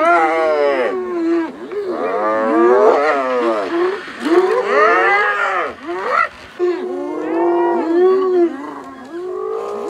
Oh!